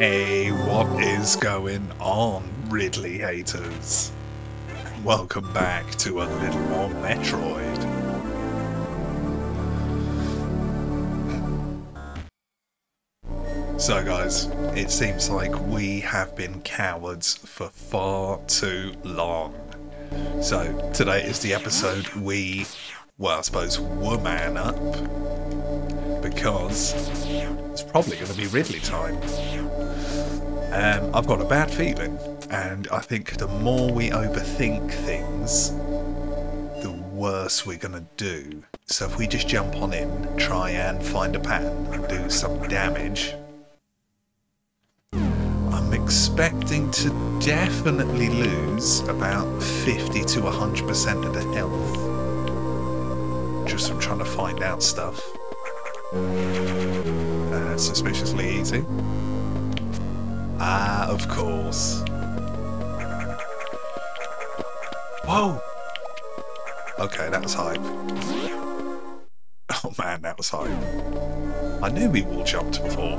Hey, what is going on, Ridley haters? Welcome back to a little more Metroid. So guys, it seems like we have been cowards for far too long. So today is the episode we, well I suppose, woman up. Because it's probably going to be Ridley time. Um, I've got a bad feeling, and I think the more we overthink things, the worse we're going to do. So if we just jump on in, try and find a pattern and do some damage, I'm expecting to definitely lose about 50 to 100% of the health. Just from trying to find out stuff. Uh, suspiciously easy. Ah, of course. Whoa! Okay, that was hype. Oh man, that was hype. I knew we wall jumped before.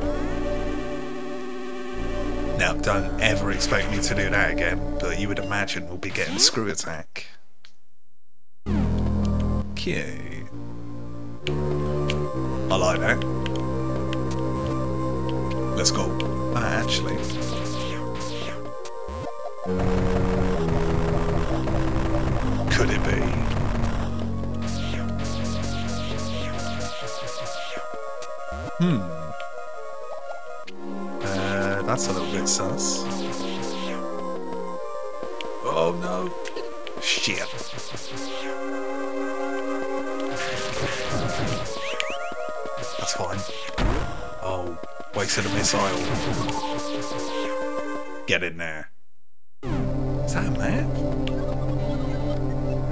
Now, don't ever expect me to do that again, but you would imagine we'll be getting screw attack. Okay. I like that. Let's go. Ah, actually. Could it be? Hmm. Uh, that's a little bit sus. Oh no. Shit. That's fine. Oh, wasted a missile. Get in there. Is that a map?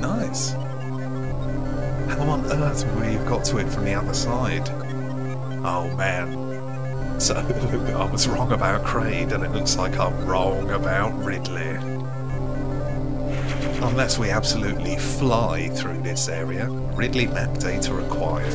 Nice. How on earth would we have got to it from the other side? Oh man. So, I was wrong about Kraid, and it looks like I'm wrong about Ridley. Unless we absolutely fly through this area. Ridley map data required.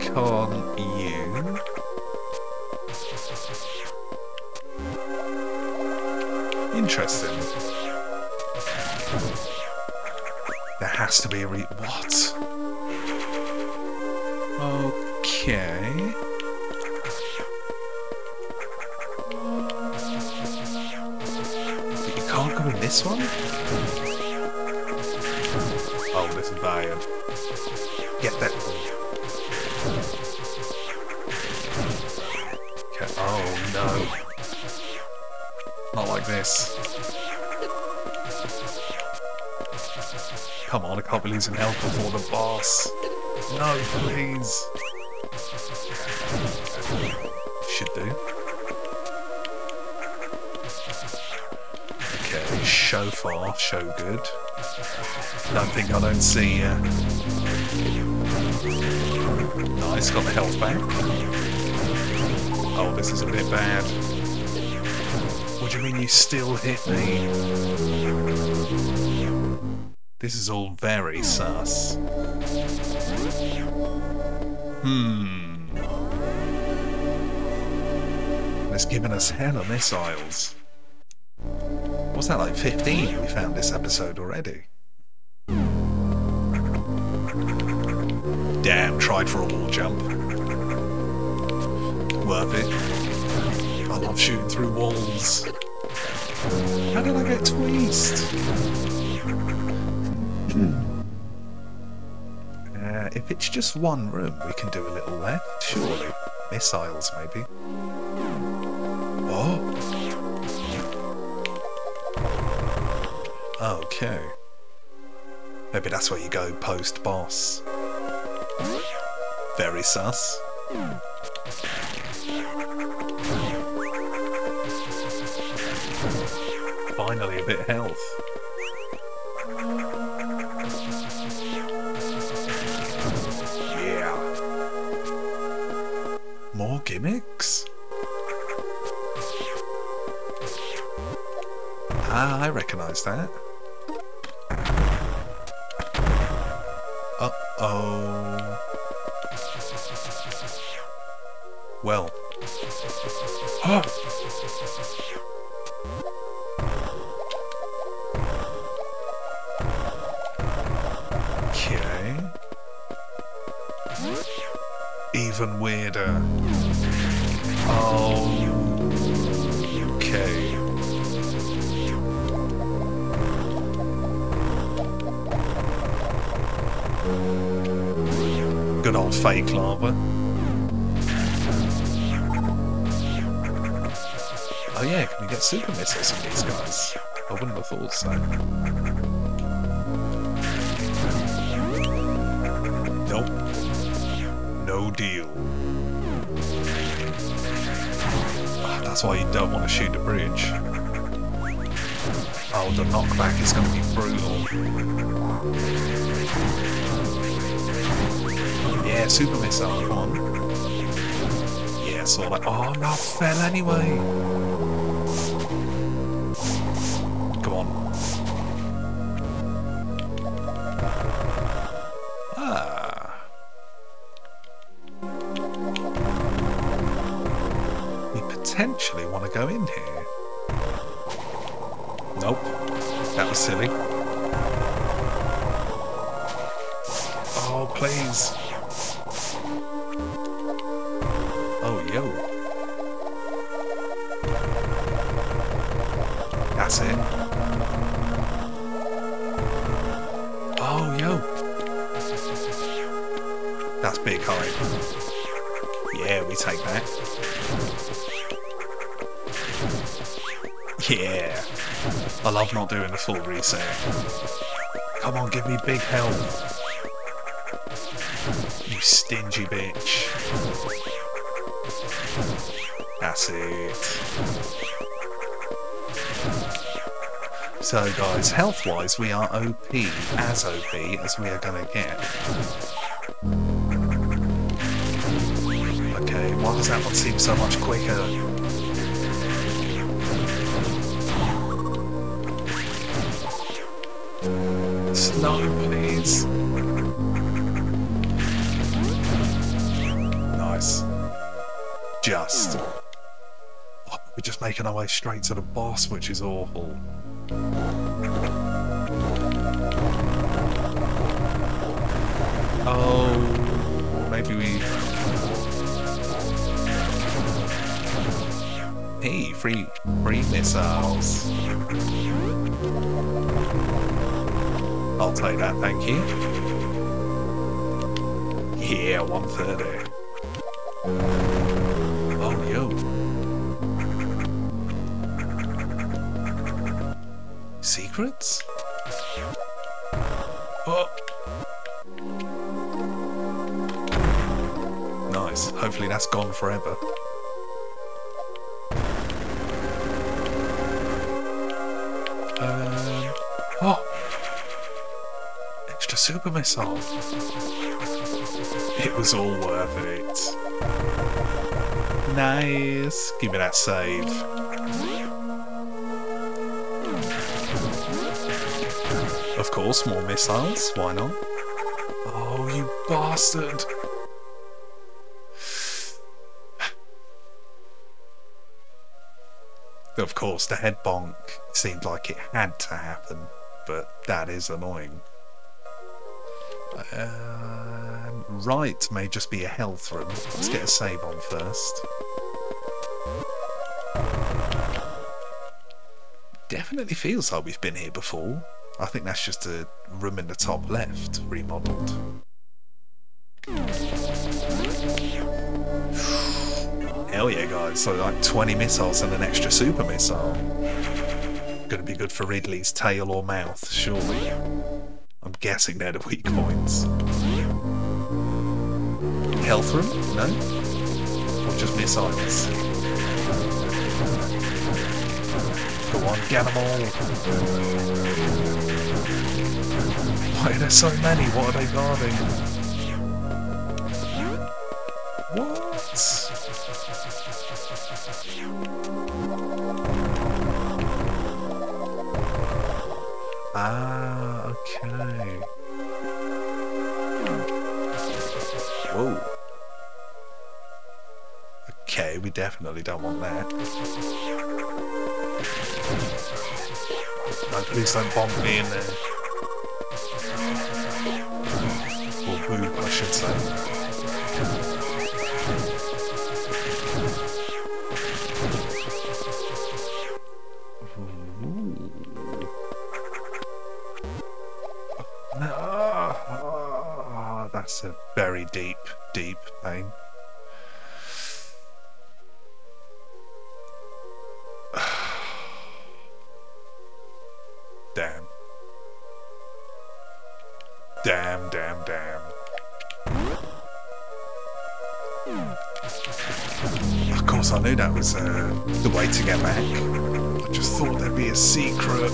Can't you? Interesting. There has to be a re- what? Okay. But you can't go in this one? This. Come on, I can't be losing health before the boss. No, please. Should do. Okay, show far, show good. Don't think I don't see you. Nice, got the health back. Oh, this is a bit bad. What do you mean you still hit me? This is all very sus. Hmm. It's given us hella missiles. What's that, like 15 we found this episode already? Damn, tried for a wall jump. Worth it. I love shooting through walls. How did I get tweezed? uh, if it's just one room, we can do a little left, surely. Missiles, maybe. What? Okay. Maybe that's where you go post-boss. Very sus. Finally a bit of health. Yeah. More gimmicks? Ah, I recognise that. Uh-oh. Well. Oh! Weirder. Oh. Uh. Okay. Good old fake lava. Oh yeah, can we get super missiles on these guys? I wouldn't have thought so. Nope. No deal. That's why you don't want to shoot the bridge. Oh, the knockback is going to be brutal. Yeah, super missile, come on. Yeah, saw that. Oh, no, fell anyway. Potentially want to go in here. Nope. That was silly. Oh, please. Oh, yo. That's it. Oh, yo. That's big hype. Yeah, we take that. Yeah. I love not doing the full reset. Come on, give me big health. You stingy bitch. That's it. So guys, health-wise we are OP, as OP as we are gonna get. Okay, why does that one seem so much quicker? Snow, please. Nice. Just. Oh, we're just making our way straight to the boss, which is awful. Oh, maybe we. Hey, free, free missiles. I'll take that, thank you. Yeah, 130. Oh, yo. Secrets? Oh. Nice. Hopefully that's gone forever. Super missile. It was all worth it. Nice. Give me that save. Of course, more missiles. Why not? Oh, you bastard. Of course, the head bonk seemed like it had to happen, but that is annoying. Um, right may just be a health room. Let's get a save on first. Definitely feels like we've been here before. I think that's just a room in the top left, remodeled. Hell yeah, guys. So like 20 missiles and an extra super missile. Gonna be good for Ridley's tail or mouth, surely. I'm guessing they're the weak points. Health room? No? Or just missiles? Go on, all! Why are there so many? What are they guarding? What? Ah, okay. Whoa. Okay, we definitely don't want that. No, please don't bomb me in there. Or boob, I should say. That's a very deep, deep pain. Damn. Damn, damn, damn. Of course, I knew that was uh, the way to get back. I just thought there'd be a secret.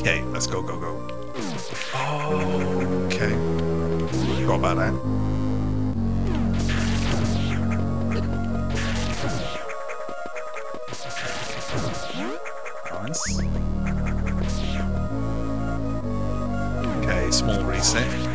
Okay, let's go, go, go. Okay. Forgot about that. Nice. Okay, small reset.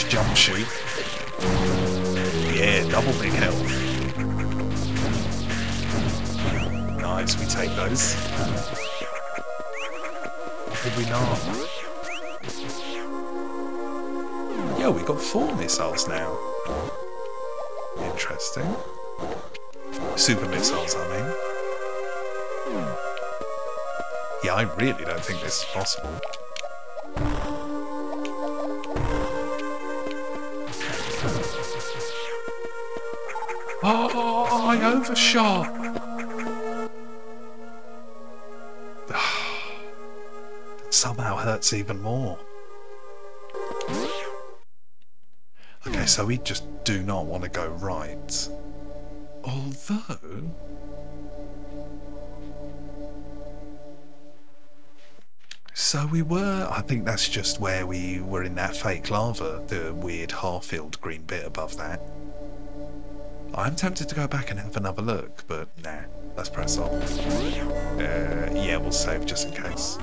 Just jump shoot. Yeah, double big health. Nice, we take those. Did we not? Yeah, we got four missiles now. Interesting. Super missiles, I mean. Yeah, I really don't think this is possible. Oh, I overshot! Somehow hurts even more. Okay, so we just do not want to go right. Although... So we were, I think that's just where we were in that fake lava, the weird half-filled green bit above that. I'm tempted to go back and have another look, but nah, let's press on. Uh, yeah, we'll save just in case.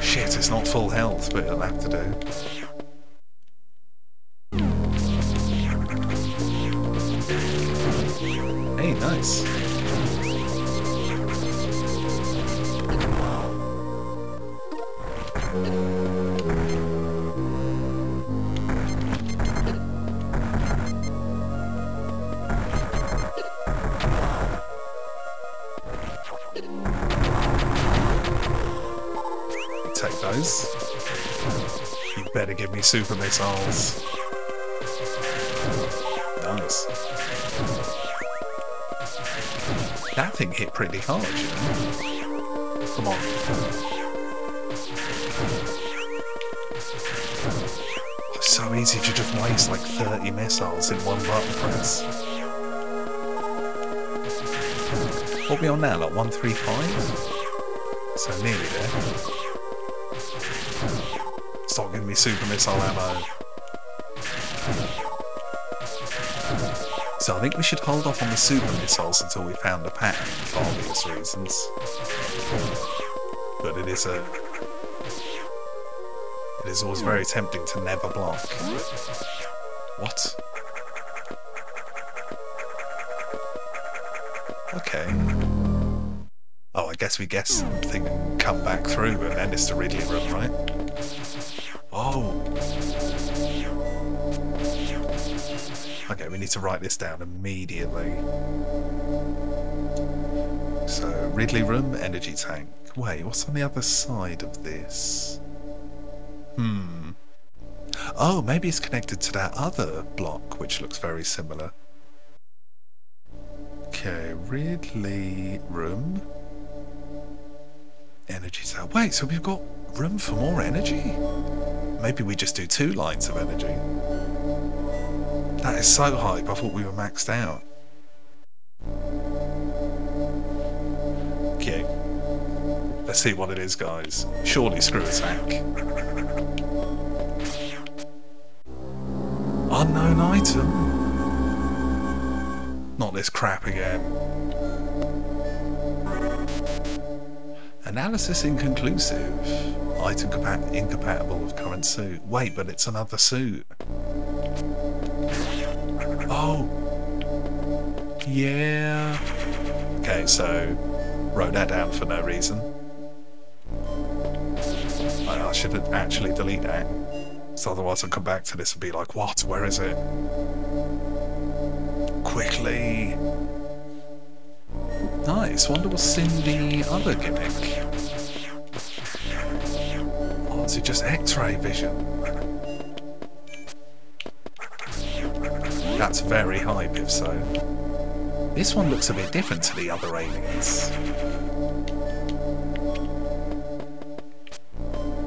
Shit, it's not full health, but it'll have to do. Hey, nice. You better give me super missiles. Nice. That thing hit pretty hard, you know? Come on. It's so easy to just waste like 30 missiles in one button press. What are we on now? Like 135? So nearly there. Stop giving me super missile ammo. So I think we should hold off on the super missiles until we found a pattern for obvious reasons. But it is a... It is always very tempting to never block. What? Okay. Guess we guess something come back through and then it's the Ridley room, right? Oh. Okay, we need to write this down immediately. So, Ridley room, energy tank. Wait, what's on the other side of this? Hmm. Oh, maybe it's connected to that other block, which looks very similar. Okay, Ridley room. Energy cell. Wait, so we've got room for more energy? Maybe we just do two lines of energy. That is so hype, I thought we were maxed out. Okay. Let's see what it is, guys. Surely screw attack. Unknown item? Not this crap again. Analysis inconclusive. Item incompatible with current suit. Wait, but it's another suit. Oh. Yeah. Okay, so wrote that down for no reason. I should actually delete that. So otherwise I'll come back to this and be like, what? Where is it? Quickly. Nice. Wonder what's in the other gimmick. It just X-ray vision? That's very hype if so. This one looks a bit different to the other aliens.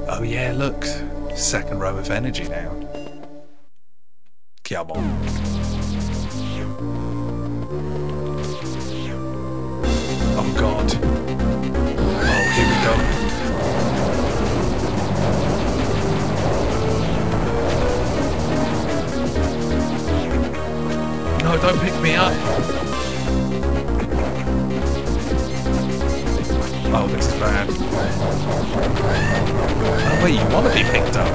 Oh yeah, look. Second row of energy now. Come on. Oh god. Oh, here we go. Don't pick me up. Oh, this is bad. Oh wait, you want to be picked up?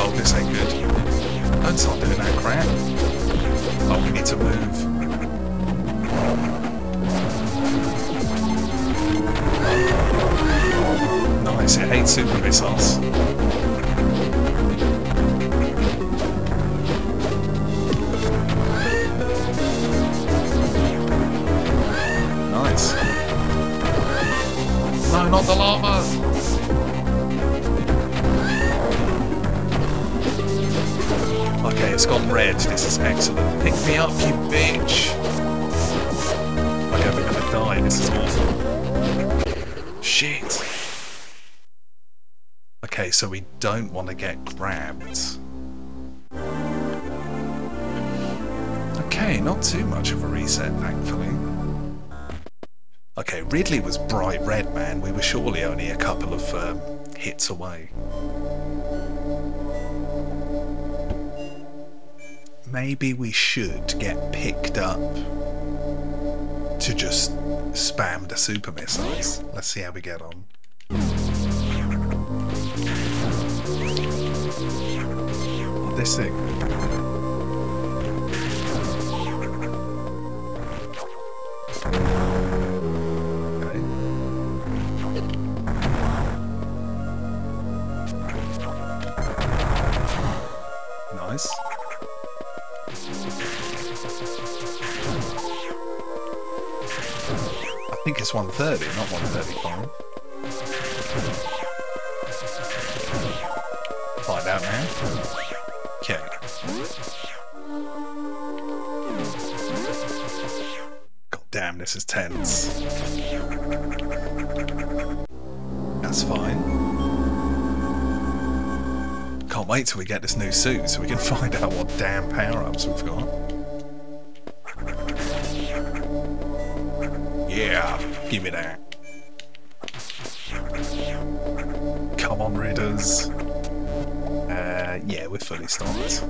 Oh, this ain't good. Don't start doing that crap. Oh, we need to move. Nice, it hates super missiles. Not the lava! Okay, it's gone red. This is excellent. Pick me up, you bitch! We're gonna die. This is awful. Shit! Okay, so we don't want to get grabbed. Okay, not too much of a reset, thankfully. Okay, Ridley was bright red, man. We were surely only a couple of um, hits away. maybe we should get picked up to just spam the super missiles. Let's see how we get on. This thing. Think it's 130, not 135. Find out man. Okay. God damn, this is tense. That's fine. Can't wait till we get this new suit so we can find out what damn power-ups we've got. Give me that. Come on, Raiders. Uh, yeah, we're fully stocked.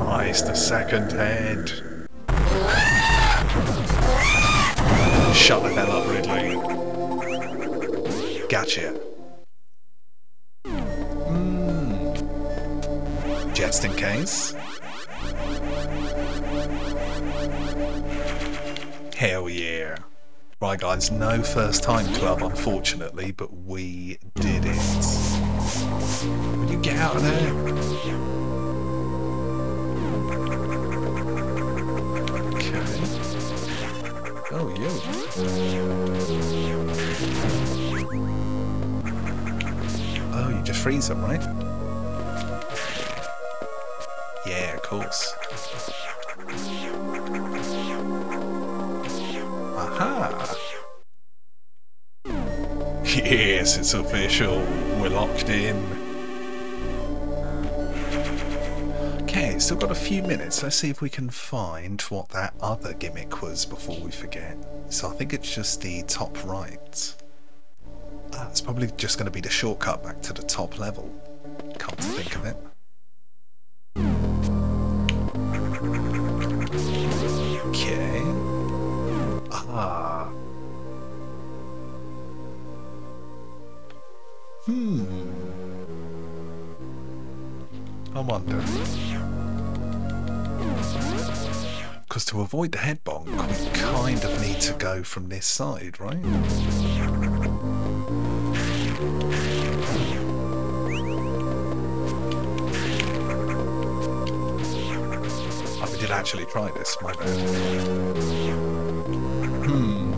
Nice, the second head. Shut the hell up, Ridley. Gotcha. Mm. Just in case. Hell yeah. Right guys, no first time club unfortunately, but we did it. Will you get out of there? Oh, you. Just freeze them, right? Yeah, of course. Aha! Yes, it's official. We're locked in. Okay, still got a few minutes. Let's see if we can find what that other gimmick was before we forget. So I think it's just the top right. Ah, it's probably just going to be the shortcut back to the top level. Come to think of it. Okay. Ah. Hmm. I wonder. Because to avoid the head bonk, we kind of need to go from this side, right? Oh, we did actually try this, my bad. Hmm.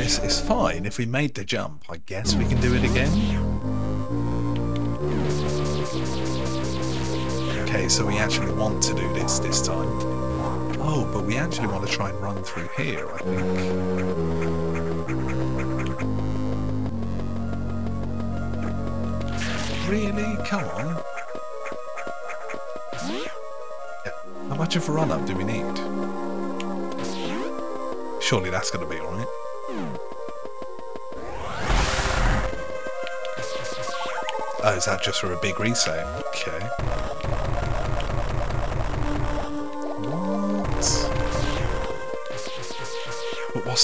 It's, it's fine. If we made the jump, I guess we can do it again. Okay, so we actually want to do this this time. Oh, but we actually want to try and run through here, I think. Really? Come on. How much of a run-up do we need? Surely that's going to be alright. Oh, is that just for a big reset? Okay.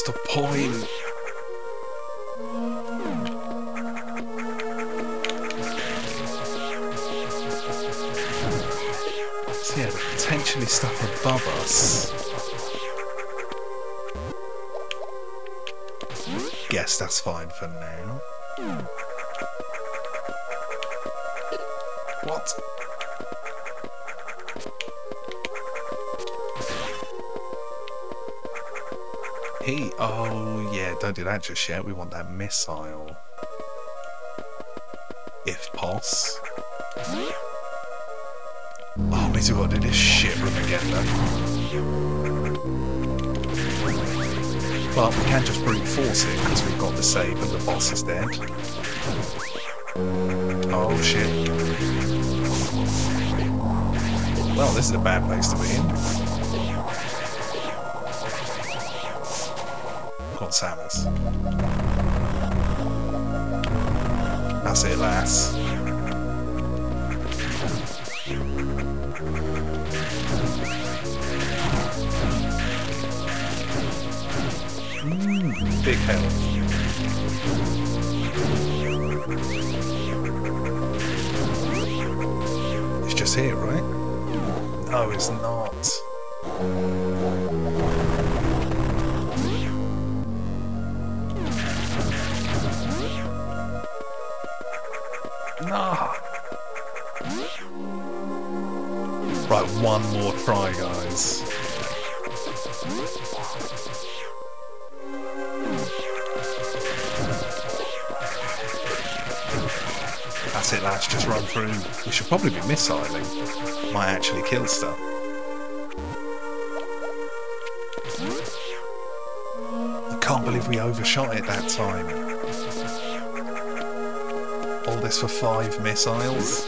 The point? So yeah, potentially stuff above us. Guess that's fine for now. What? Oh yeah, don't do that just yet. We want that missile. If pos. Oh, means we got to do this shit though. But we can't just brute force it because we've got the save and the boss is dead. Oh shit. Well, this is a bad place to be in. Samus. That's it, lass. Mm, big health. It's just here, right? No, it's not. That's. Just run through. We should probably be missiling. Might actually kill stuff. I can't believe we overshot it that time. All this for five missiles?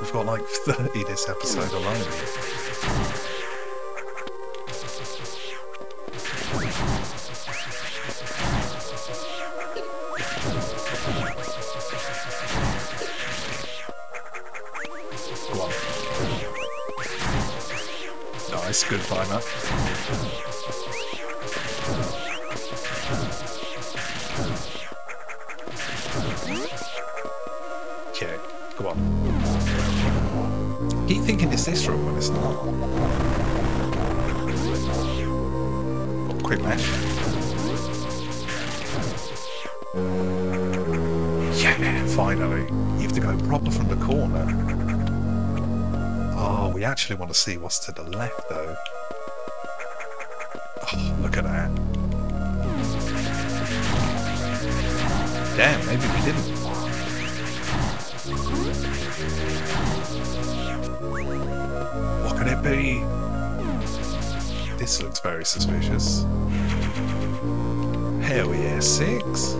We've got like 30 this episode alone. Good climber. Okay, come on. Keep thinking it's this room when it's not. Oh, quick match. Yeah, finally. You have to go proper from the corner. We actually want to see what's to the left, though. Oh, look at that. Damn, maybe we didn't. What could it be? This looks very suspicious. Hell yeah, six.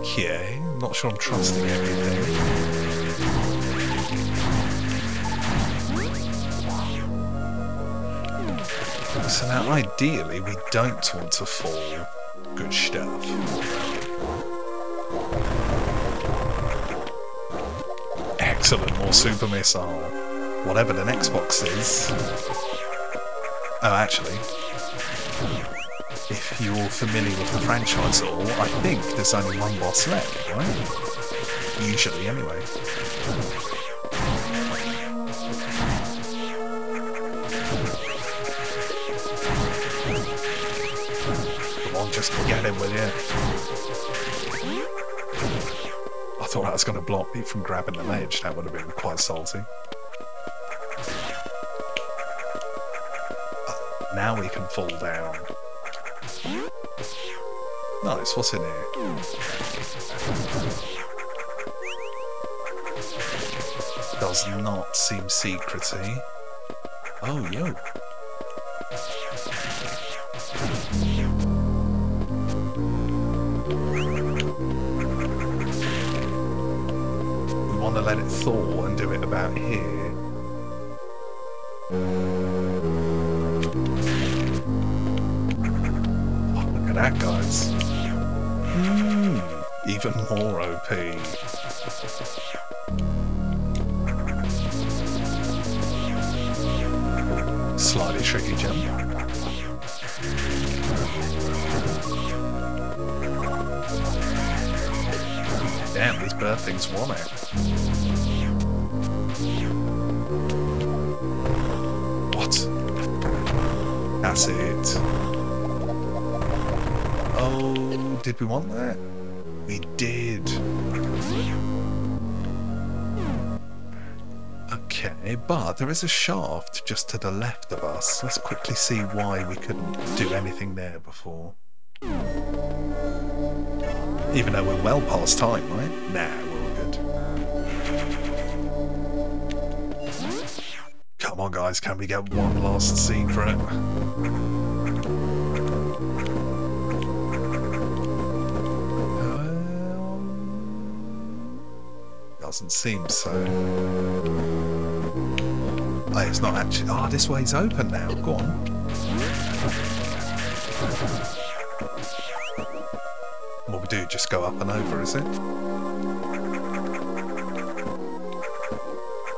Okay, not sure I'm trusting everything. So now, ideally, we don't want to fall good stuff. Excellent, more super missile. Whatever the next box is. Oh, actually, if you're familiar with the franchise at all, I think there's only one boss left, right? Usually, anyway. Come on, just get him with you. I thought that was going to block me from grabbing the ledge. That would have been quite salty. Now we can fall down. Nice, what's in here? Does not seem secrety. Oh, yo. We want to let it thaw and do it about here. Even more OP. Slightly tricky jump. Damn, these bird things want it. What? That's it. Oh, did we want that? We did. Okay, but there is a shaft just to the left of us. Let's quickly see why we couldn't do anything there before. Even though we're well past time, right? Nah, we're all good. Come on, guys, can we get one last secret? Doesn't seem so. Oh, it's not actually. Oh, this way's open now. Go on. What we do, just go up and over, is it?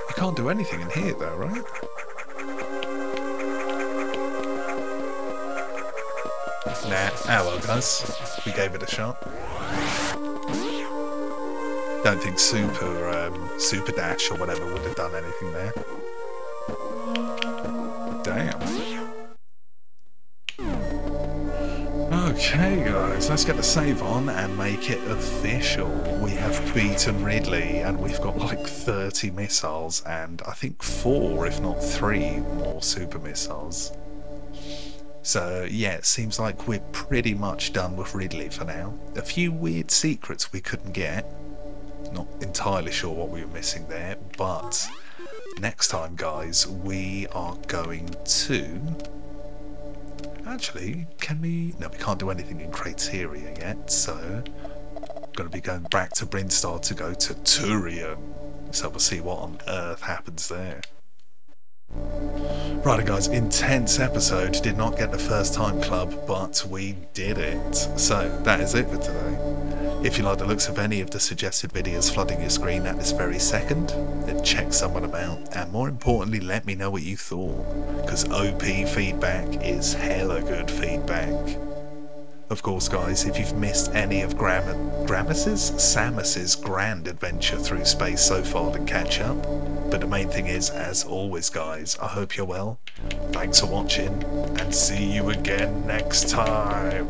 You can't do anything in here, though, right? Nah, ah well, guys. We gave it a shot. Don't think Super, um, Super Dash or whatever would have done anything there. Damn. Okay, guys, let's get the save on and make it official. We have beaten Ridley, and we've got like 30 missiles, and I think four, if not three, more super missiles. So, yeah, it seems like we're pretty much done with Ridley for now. A few weird secrets we couldn't get. Entirely sure what we were missing there, but next time, guys, we are going to... Actually, can we... No, we can't do anything in Crateria yet, so... Going to be going back to Brinstar to go to Tourian. So we'll see what on earth happens there. Right guys, intense episode. Did not get the first time club, but we did it. So that is it for today. If you like the looks of any of the suggested videos flooding your screen at this very second, then check someone them out, and more importantly, let me know what you thought, because OP feedback is hella good feedback. Of course, guys, if you've missed any of Gram Gramus's, Samus's grand adventure through space so far, then catch up. But the main thing is, as always, guys, I hope you're well. Thanks for watching, and see you again next time.